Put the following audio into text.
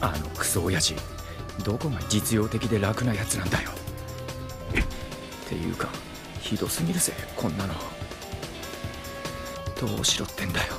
あのクソ親父どこが実用的で楽なやつなんだよ。っていうかひどすぎるぜこんなの。どうしろってんだよ。